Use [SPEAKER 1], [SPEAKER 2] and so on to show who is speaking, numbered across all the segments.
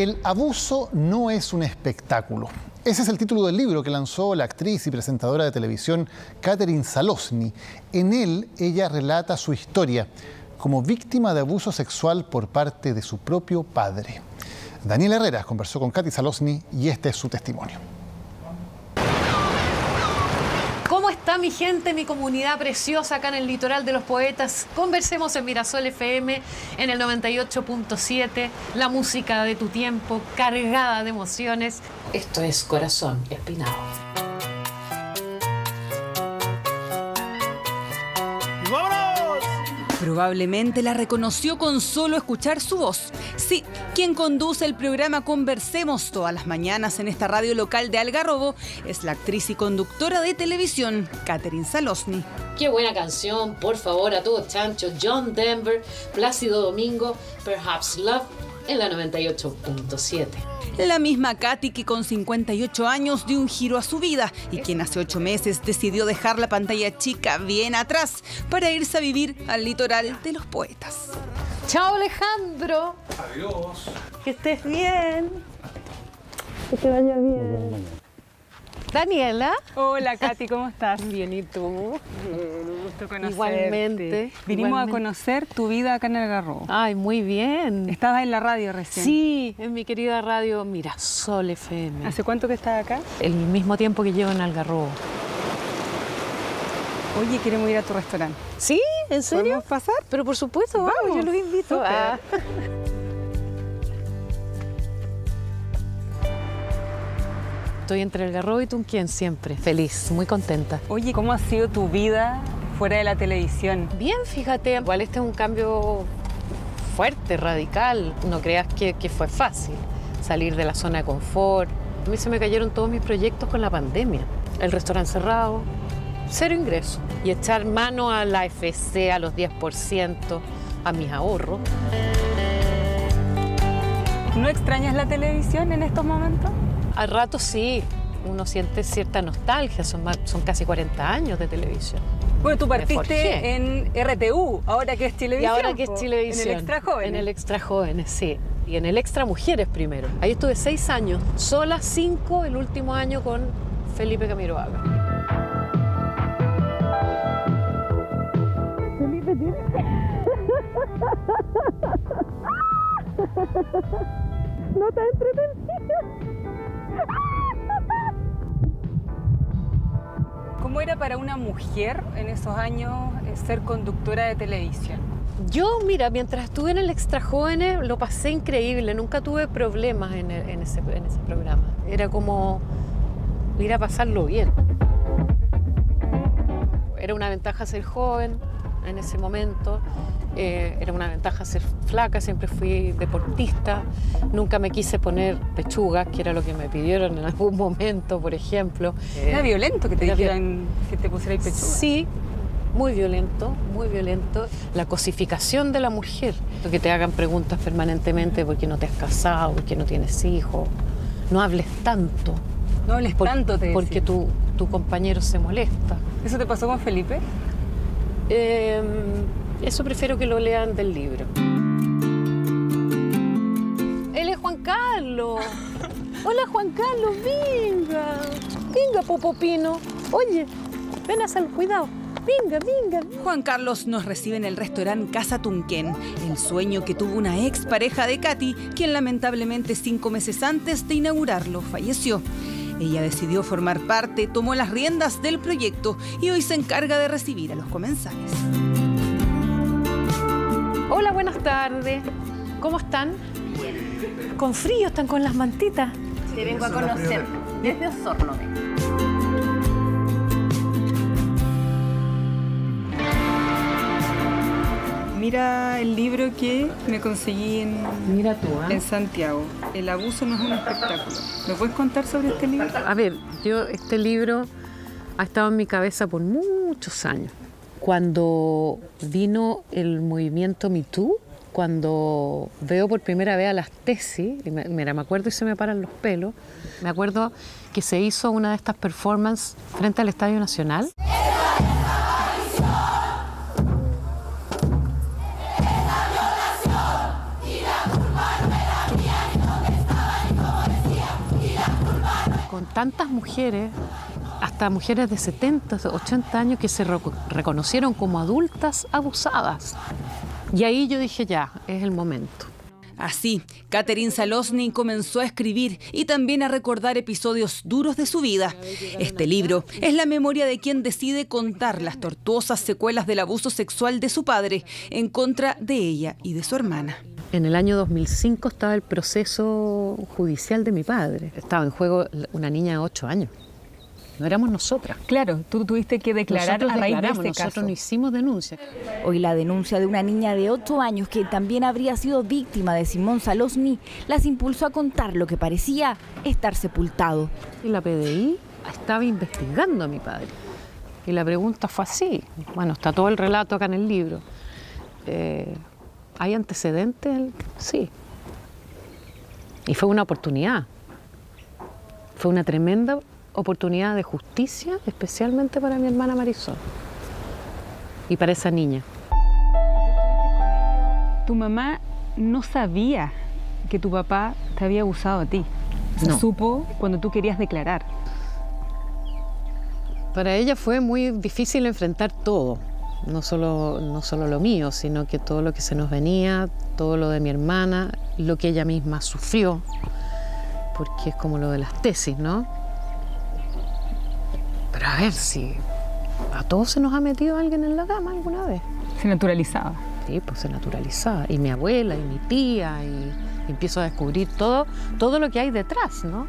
[SPEAKER 1] El abuso no es un espectáculo. Ese es el título del libro que lanzó la actriz y presentadora de televisión Catherine Salosny. En él ella relata su historia como víctima de abuso sexual por parte de su propio padre. Daniel Herrera conversó con Katy Salosny y este es su testimonio.
[SPEAKER 2] ¿Cómo está mi gente, mi comunidad preciosa acá en el litoral de los poetas? Conversemos en Mirasol FM en el 98.7, la música de tu tiempo, cargada de emociones. Esto es Corazón Espinado.
[SPEAKER 3] Probablemente la reconoció con solo escuchar su voz. Sí, quien conduce el programa Conversemos todas las mañanas en esta radio local de Algarrobo es la actriz y conductora de televisión, Catherine Salosny.
[SPEAKER 2] Qué buena canción, por favor, a todo chancho. John Denver, Plácido Domingo, Perhaps Love en la 98.7.
[SPEAKER 3] La misma Katy que con 58 años dio un giro a su vida y quien hace 8 meses decidió dejar la pantalla chica bien atrás para irse a vivir al litoral de los poetas.
[SPEAKER 2] Chao Alejandro.
[SPEAKER 4] Adiós.
[SPEAKER 2] Que estés bien.
[SPEAKER 5] Que te vaya bien.
[SPEAKER 2] Daniela.
[SPEAKER 5] Hola Katy, ¿cómo estás?
[SPEAKER 2] Bien, ¿y tú?
[SPEAKER 5] un gusto conocerte.
[SPEAKER 2] Igualmente.
[SPEAKER 5] Vinimos
[SPEAKER 2] igualmente.
[SPEAKER 5] a conocer tu vida acá en el Garrobo.
[SPEAKER 2] Ay, muy bien.
[SPEAKER 5] Estabas en la radio recién.
[SPEAKER 2] Sí, en mi querida radio Mirasol FM.
[SPEAKER 5] ¿Hace cuánto que estás acá?
[SPEAKER 2] El mismo tiempo que llevo en Algarrobo.
[SPEAKER 5] Oye, queremos ir a tu restaurante.
[SPEAKER 2] ¿Sí? ¿En serio?
[SPEAKER 5] ¿Podemos pasar?
[SPEAKER 2] Pero por supuesto, vamos,
[SPEAKER 5] Vamos.
[SPEAKER 2] yo los invito.
[SPEAKER 5] Súper.
[SPEAKER 2] Ah. Estoy entre Algarrobo y Tunquén siempre. Feliz, muy contenta.
[SPEAKER 5] Oye, ¿cómo ha sido tu vida fuera de la televisión?
[SPEAKER 2] Bien, fíjate, igual este es un cambio fuerte, radical. No creas que, que fue fácil salir de la zona de confort. A mí se me cayeron todos mis proyectos con la pandemia. El restaurante cerrado, cero ingreso. Y echar mano a la FC, a los 10%, a mis ahorros.
[SPEAKER 5] ¿No extrañas la televisión en estos momentos?
[SPEAKER 2] Al rato sí, uno siente cierta nostalgia, son, más- son casi 40 años de televisión.
[SPEAKER 5] Bueno, tú partiste en RTU, ahora que es
[SPEAKER 2] Y
[SPEAKER 5] televisión.
[SPEAKER 2] ahora que es televisión.
[SPEAKER 5] En el Extra Joven.
[SPEAKER 2] En el Extra Jóvenes, sí. Y en el Extra Mujeres primero. Ahí estuve seis años, sola cinco el último año con Felipe Camiroaga.
[SPEAKER 5] Felipe tiene. no está entretenido. ¿Cómo era para una mujer en esos años eh, ser conductora de televisión?
[SPEAKER 2] Yo, mira, mientras estuve en el Extra Jóvenes lo pasé increíble, nunca tuve problemas en, ese, en ese programa. Era como ir a pasarlo bien. Era una ventaja ser joven en ese momento, eh, era una ventaja ser flaca, siempre fui deportista, nunca me quise poner pechugas, que era lo que me pidieron en algún momento, por ejemplo.
[SPEAKER 5] Era violento que te
[SPEAKER 2] era
[SPEAKER 5] dijeran que te pusieras pechuga.
[SPEAKER 2] Sí, muy violento, muy violento. La cosificación de la mujer, que te hagan preguntas permanentemente por qué no te has casado, por qué no tienes hijos, no hables tanto,
[SPEAKER 5] No hables
[SPEAKER 2] por-
[SPEAKER 5] tanto, te
[SPEAKER 2] porque tu, tu compañero se molesta.
[SPEAKER 5] ¿Eso te pasó con Felipe?
[SPEAKER 2] Eh, eso prefiero que lo lean del libro. Él es Juan Carlos. Hola Juan Carlos, venga. Venga, Popopino. Oye, ven a salud, cuidado. Venga, venga.
[SPEAKER 3] Juan Carlos nos recibe en el restaurante Casa Tunquén, el sueño que tuvo una ex pareja de Katy, quien lamentablemente cinco meses antes de inaugurarlo falleció. Ella decidió formar parte, tomó las riendas del proyecto y hoy se encarga de recibir a los comensales.
[SPEAKER 2] Hola, buenas tardes. ¿Cómo están? Con frío, están con las mantitas.
[SPEAKER 6] Te vengo a conocer desde Osorno.
[SPEAKER 5] Mira el libro que me conseguí en,
[SPEAKER 2] Mira tú, ¿ah?
[SPEAKER 5] en Santiago. El abuso no es un espectáculo. ¿Me puedes contar sobre este libro?
[SPEAKER 2] A ver, yo este libro ha estado en mi cabeza por muchos años. Cuando vino el movimiento Me Too, cuando veo por primera vez a las tesis, y me- mira, me acuerdo y se me paran los pelos, me acuerdo que se hizo una de estas performances frente al Estadio Nacional. Tantas mujeres, hasta mujeres de 70, 80 años, que se reconocieron como adultas abusadas. Y ahí yo dije, ya, es el momento.
[SPEAKER 3] Así, Catherine Salosny comenzó a escribir y también a recordar episodios duros de su vida. Este libro es la memoria de quien decide contar las tortuosas secuelas del abuso sexual de su padre en contra de ella y de su hermana.
[SPEAKER 2] En el año 2005 estaba el proceso judicial de mi padre. Estaba en juego una niña de 8 años no éramos nosotras.
[SPEAKER 5] Claro, tú tuviste que declarar a raíz de este
[SPEAKER 2] nosotros no hicimos denuncia.
[SPEAKER 4] Hoy la denuncia de una niña de 8 años que también habría sido víctima de Simón Salosny las impulsó a contar lo que parecía estar sepultado.
[SPEAKER 2] Y la PDI estaba investigando a mi padre. Y la pregunta fue así. Bueno, está todo el relato acá en el libro. Eh, ¿Hay antecedentes? Sí. Y fue una oportunidad. Fue una tremenda oportunidad de justicia, especialmente para mi hermana Marisol y para esa niña.
[SPEAKER 5] Tu mamá no sabía que tu papá te había abusado a ti. Se supo cuando tú querías declarar.
[SPEAKER 2] Para ella fue muy difícil enfrentar todo, no solo, no solo lo mío, sino que todo lo que se nos venía, todo lo de mi hermana, lo que ella misma sufrió, porque es como lo de las tesis, ¿no? Pero a ver si a todos se nos ha metido alguien en la cama alguna vez.
[SPEAKER 5] Se naturalizaba.
[SPEAKER 2] Sí, pues se naturalizaba. Y mi abuela y mi tía, y, empiezo a descubrir todo, todo lo que hay detrás, ¿no?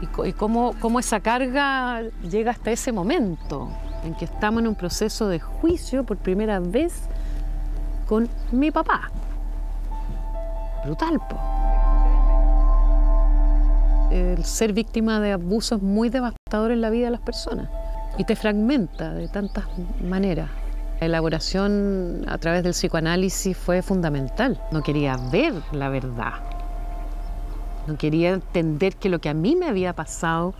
[SPEAKER 2] Y, cómo, cómo esa carga llega hasta ese momento en que estamos en un proceso de juicio por primera vez con mi papá. Brutal, po el ser víctima de abusos es muy devastador en la vida de las personas y te fragmenta de tantas maneras. La elaboración a través del psicoanálisis fue fundamental. No quería ver la verdad. No quería entender que lo que a mí me había pasado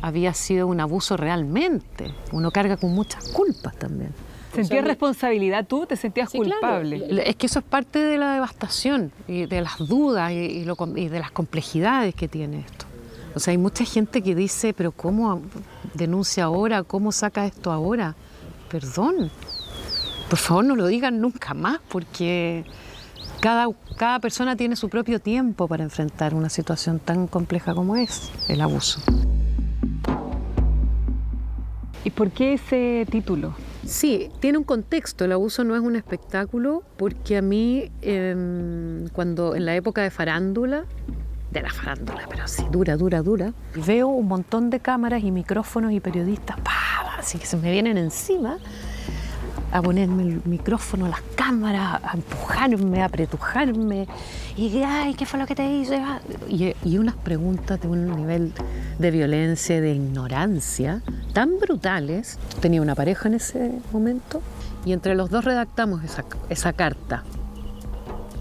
[SPEAKER 2] había sido un abuso realmente. Uno carga con muchas culpas también.
[SPEAKER 5] ¿Sentías responsabilidad tú? ¿Te sentías culpable?
[SPEAKER 2] Es que eso es parte de la devastación y de las dudas y, de las complejidades que tiene esto. O sea, hay mucha gente que dice, pero ¿cómo denuncia ahora? ¿Cómo saca esto ahora? Perdón. Por favor, no lo digan nunca más porque cada, cada persona tiene su propio tiempo para enfrentar una situación tan compleja como es el abuso.
[SPEAKER 5] ¿Y por qué ese título?
[SPEAKER 2] Sí, tiene un contexto. El abuso no es un espectáculo porque a mí, em, cuando en la época de farándula, de la farándula, pero así dura, dura, dura, veo un montón de cámaras y micrófonos y periodistas, así que se me vienen encima a ponerme el micrófono, las cámaras, a empujarme, a apretujarme. Y, ay, ¿qué fue lo que te hice? Y, y unas preguntas de un nivel de violencia, de ignorancia, tan brutales. Tenía una pareja en ese momento y entre los dos redactamos esa, esa carta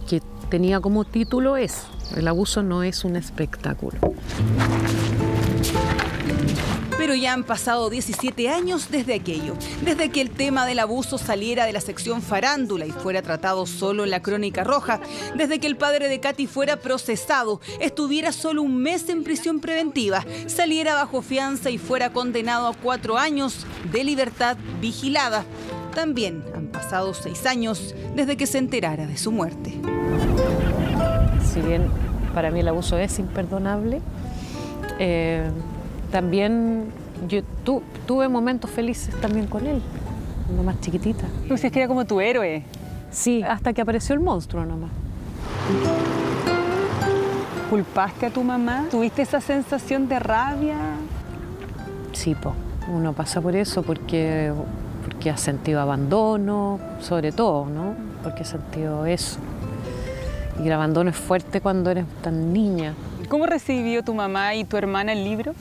[SPEAKER 2] que tenía como título eso, el abuso no es un espectáculo.
[SPEAKER 3] Pero ya han pasado 17 años desde aquello, desde que el tema del abuso saliera de la sección farándula y fuera tratado solo en la crónica roja, desde que el padre de Katy fuera procesado, estuviera solo un mes en prisión preventiva, saliera bajo fianza y fuera condenado a cuatro años de libertad vigilada. También han pasado seis años desde que se enterara de su muerte.
[SPEAKER 2] Si bien para mí el abuso es imperdonable, eh, también yo tuve momentos felices también con él, cuando más chiquitita.
[SPEAKER 5] Tú dices que era como tu héroe.
[SPEAKER 2] Sí, hasta que apareció el monstruo nomás.
[SPEAKER 5] ¿Culpaste a tu mamá? ¿Tuviste esa sensación de rabia?
[SPEAKER 2] Sí, po. uno pasa por eso porque, porque ha sentido abandono, sobre todo, ¿no? Porque ha sentido eso. Y el abandono es fuerte cuando eres tan niña.
[SPEAKER 5] ¿Cómo recibió tu mamá y tu hermana el libro?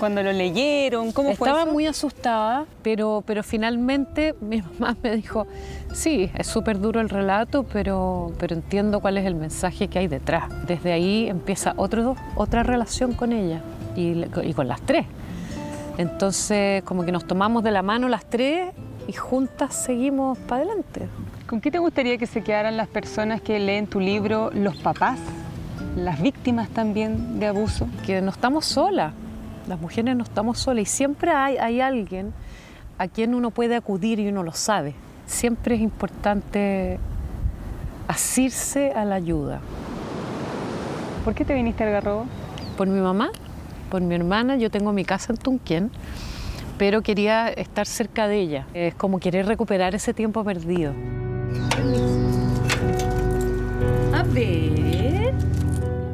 [SPEAKER 5] cuando lo leyeron? ¿Cómo
[SPEAKER 2] fue
[SPEAKER 5] Estaba
[SPEAKER 2] muy asustada, pero, pero finalmente mi mamá me dijo, sí, es súper duro el relato, pero, pero entiendo cuál es el mensaje que hay detrás. Desde ahí empieza otro, otra relación con ella y, y con las tres. Entonces, como que nos tomamos de la mano las tres y juntas seguimos para adelante.
[SPEAKER 5] ¿Con qué te gustaría que se quedaran las personas que leen tu libro, los papás, las víctimas también de abuso?
[SPEAKER 2] Que no estamos solas, Las mujeres no estamos solas y siempre hay, hay alguien a quien uno puede acudir y uno lo sabe. Siempre es importante asirse a la ayuda.
[SPEAKER 5] ¿Por qué te viniste al Garrobo?
[SPEAKER 2] Por mi mamá, por mi hermana. Yo tengo mi casa en Tunquén, pero quería estar cerca de ella. Es como querer recuperar ese tiempo perdido.
[SPEAKER 3] A ver.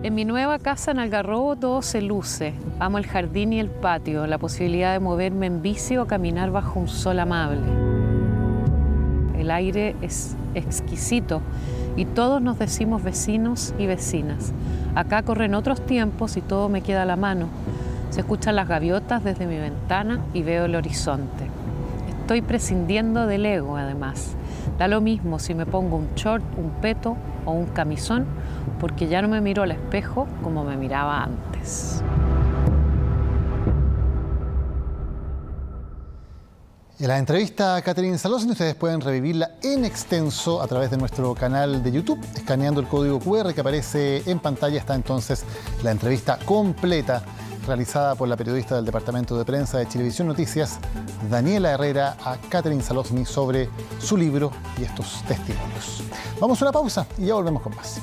[SPEAKER 2] En mi nueva casa en Algarrobo todo se luce. Amo el jardín y el patio, la posibilidad de moverme en bici o caminar bajo un sol amable. El aire es exquisito y todos nos decimos vecinos y vecinas. Acá corren otros tiempos y todo me queda a la mano. Se escuchan las gaviotas desde mi ventana y veo el horizonte. Estoy prescindiendo del ego, además. Da lo mismo si me pongo un short, un peto o un camisón, porque ya no me miro al espejo como me miraba antes.
[SPEAKER 1] En la entrevista a Catherine Salosni ustedes pueden revivirla en extenso a través de nuestro canal de YouTube, escaneando el código QR que aparece en pantalla. Está entonces la entrevista completa realizada por la periodista del Departamento de Prensa de Chilevisión Noticias, Daniela Herrera, a Catherine Salosni sobre su libro y estos testimonios. Vamos a una pausa y ya volvemos con más.